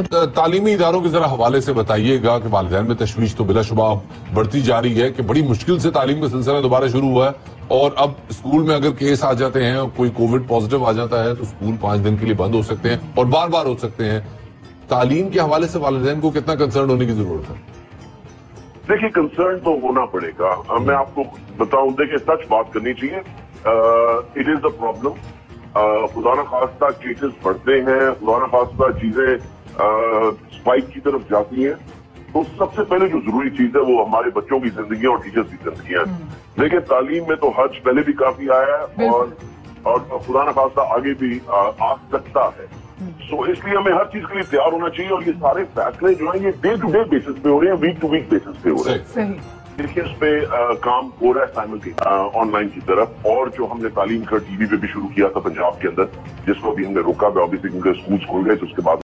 तालीमी इदारों के जरा हवाले से बताइएगा कि वालदेन में तशवीश तो बिलाशुबा बढ़ती जा रही है कि बड़ी मुश्किल से तालीम का सिलसिला दोबारा शुरू हुआ है और अब स्कूल में अगर केस आ जाते हैं और कोई कोविड पॉजिटिव आ जाता है तो स्कूल पाँच दिन के लिए बंद हो सकते हैं और बार बार हो सकते हैं। तालीम के हवाले से वालदेन को कितना कंसर्न होने की ज़रूरत है? देखिए कंसर्न तो होना पड़ेगा। मैं आपको बताऊँ, देखिए, सच बात करनी चाहिए। इट इज़ अ प्रॉब्लम खुदा खास्ता केसेस बढ़ते हैं, खुदा खास्ता चीज़ें स्पाइक की तरफ़ जाती है तो सबसे पहले जो ज़रूरी चीज़ है वो हमारे बच्चों की ज़िंदगी और टीचर्स की ज़िंदगी है। देखिए तालीम में तो हज पहले भी काफ़ी आया है और और खुदा न खास्ता आगे भी आ, आ सकता है। सो इसलिए हमें हर चीज़ के लिए तैयार होना चाहिए और ये सारे फैसले जो है ये डे टू डे बेसिस पे हो रहे हैं वीक टू वीक बेसिस पे हो रहे हैं। देखिए इस पे आ, काम हो रहा है साइमल्टी ऑनलाइन की तरफ़। और जो हमने तालीम का टीवी पे भी शुरू किया था पंजाब के अंदर जिसको अभी हमने रोका ऑब्वियसली क्योंकि स्कूल खुल गए तो उसके बाद